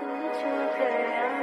तू